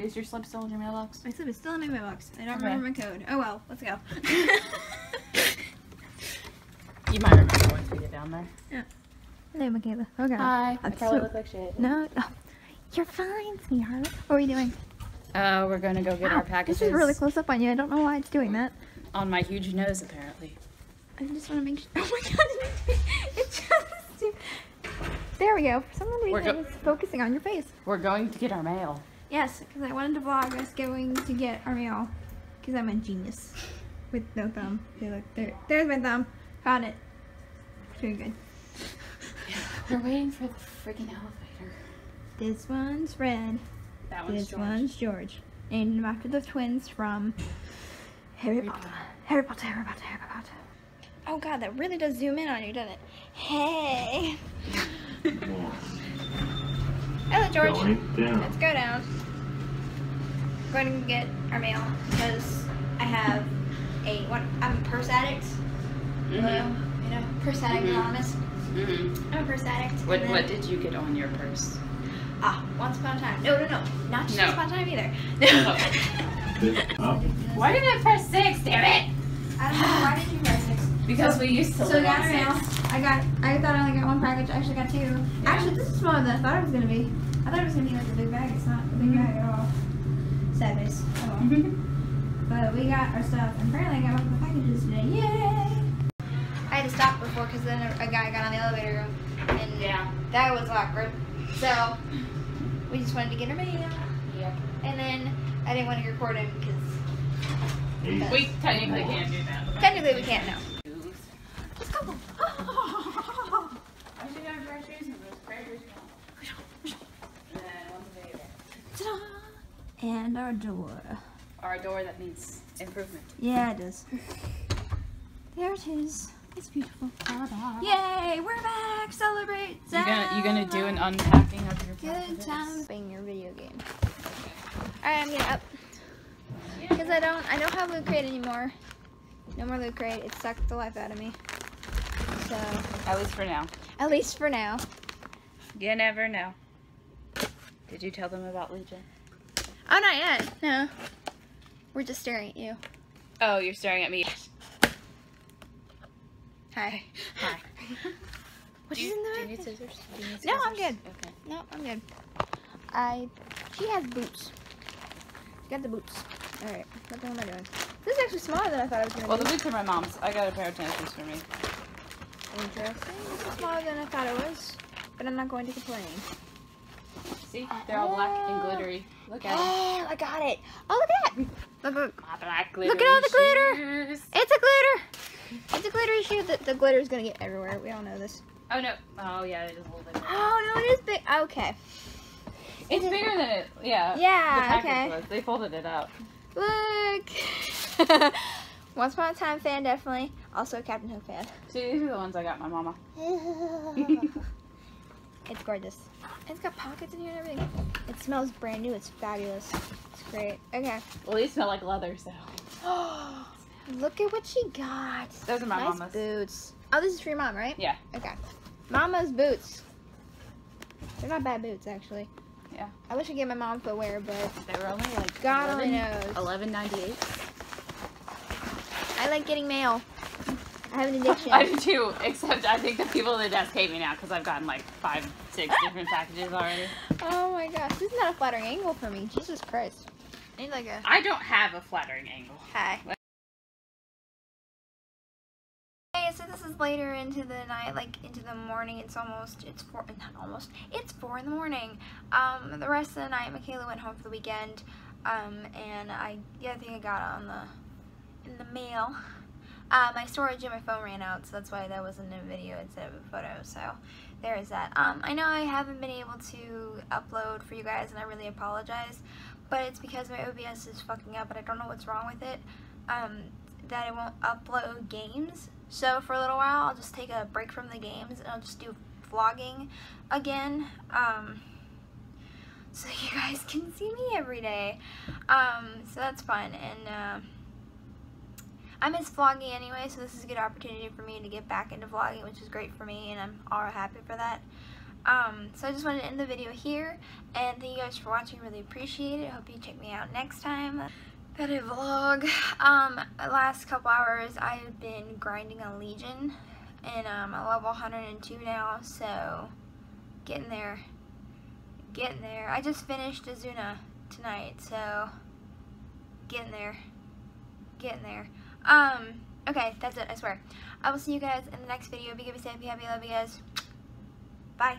Is your slip still in your mailbox? My slip is still in my mailbox. I don't Okay. remember my code. Oh well, let's go. You might remember once we get down there. Yeah. Hello, Michaela. Okay. Hi. I That's probably so- look like shit. No, oh, you're fine, sweetheart. What are you doing? Uh, we're gonna go get Wow, our packages This is really close up on you. I don't know why it's doing that. on my huge nose, apparently. I just want to make sure. Oh my god! It just. There we go. For some reason, it's focusing on your face. We're going to get our mail. Yes, because I wanted to vlog us going to get our mail. Because I'm a genius. With no thumb. Okay, look. There, there's my thumb. Found it. Very good. We're waiting for the freaking elevator. This one's red. That one's This George. one's George. Named him after the twins from Harry Harry Potter. Potter. Harry Potter, Harry Potter, Harry Potter. Oh god, that really does zoom in on you, doesn't it? Hey. Hello, George. Going down. Let's go down. We're going to get our mail because I have a what? I'm a purse addict. Mhm. Hello, you know, purse addict Mhm. anonymous. Mhm. I'm a purse addict. What and What did you get on your purse? Ah, once upon a time. No, no, no, not just No. once upon a time either. Sit up. Why did I press six? Damn it! I don't know why did you press six. Because So- we used to So we got on our mail. I got. I thought I only got one package. I actually got two. Yeah. Actually, this is smaller than I thought it was gonna be. I thought it was gonna be like a big bag. It's not a big bag at all. Sad face. Oh well. Mm-hmm. But we got our stuff, and apparently I got both the packages today. Yay! I had to stop before because then a, a guy got on the elevator and Yeah. that was awkward. So we just wanted to get our mail, Yep. and then I didn't want to record him because We technically can't do that. technically we can't now. Let's go. I should have dry shoes and those crackers. And then once a day. Ta-da! And our door. Our door that needs improvement. Yeah, it does. There it is. It's beautiful. Yay! We're back! Celebrate! You gonna you gonna do an unpacking of your Good packages? time playing your video game. Alright, I'm getting up. Because I don't I don't have Loot Crate anymore. No more Loot Crate. It sucked the life out of me. So At least for now. at least for now. You never know. Did you tell them about Legion? Oh not yet. No. We're just staring at you. Oh, you're staring at me. Hi. Hi. What do is you, in do the you need scissors? Do you need No, I'm good. Okay. No, I'm good. I. She has boots. She got the boots. All right. What the hell am I doing? This is actually smaller than I thought it was gonna be. Well, the boots are my mom's. I got a pair of tennis shoes for me. Interesting. This is smaller than I thought it was, but I'm not going to complain. See, they're all black and glittery. Look at them. Oh, I got it. Oh, look at that. Look, look. My black Look at all the glitter. shoes. It's a glitter. It's a glittery shoe. The, the is gonna get everywhere. We all know this. Oh no. Oh yeah, it is a little bit. Oh no, it is big. Okay. It's bigger than it. Yeah. Yeah, okay. was. They folded it out. Look. Once upon a time fan, definitely. Also a Captain Hook fan. See, these are the ones I got my mama. it's gorgeous. It's got pockets in here and everything. It smells brand new. It's fabulous. It's great. Okay. Well, these smell like leather, so. Look at what she got. Those are my nice mama's. boots. Oh, this is for your mom, right? Yeah. Okay. Mama's boots. They're not bad boots, actually. Yeah. I wish I get my mom footwear, but They were only like. God only 11 knows. Eleven ninety eight. I like getting mail. I have an addiction. I do too, except I think the people at the desk hate me now because I've gotten like five, six different packages already. oh my gosh, this is not a flattering angle for me. Jesus Christ. I need like a I don't have a flattering angle. hi. Hey, so this is later into the night, like into the morning. It's almost, it's four, not almost, it's four in the morning. Um, the rest of the night, Michaela went home for the weekend. Um, and I, the other thing I got it on the, in the mail, uh, my storage in my phone ran out, so that's why that wasn't a video instead of a photo. So there is that. Um, I know I haven't been able to upload for you guys, and I really apologize. But it's because my OBS is fucking up, and I don't know what's wrong with it. Um, that it won't upload games. So for a little while, I'll just take a break from the games, and I'll just do vlogging again. Um, so you guys can see me every day. Um, so that's fun, and. Uh, I miss vlogging anyway, so this is a good opportunity for me to get back into vlogging, which is great for me, and I'm all happy for that. Um, so I just wanted to end the video here, and thank you guys for watching, really appreciate it. Hope you check me out next time that I vlog. Um, last couple hours I've been grinding on Legion, and um, I'm level 102 now, so getting there, getting there. I just finished Azsuna tonight, so getting there, getting there. Um, okay, that's it, I swear. I will see you guys in the next video. Be good, be safe, be happy, love you guys. Bye.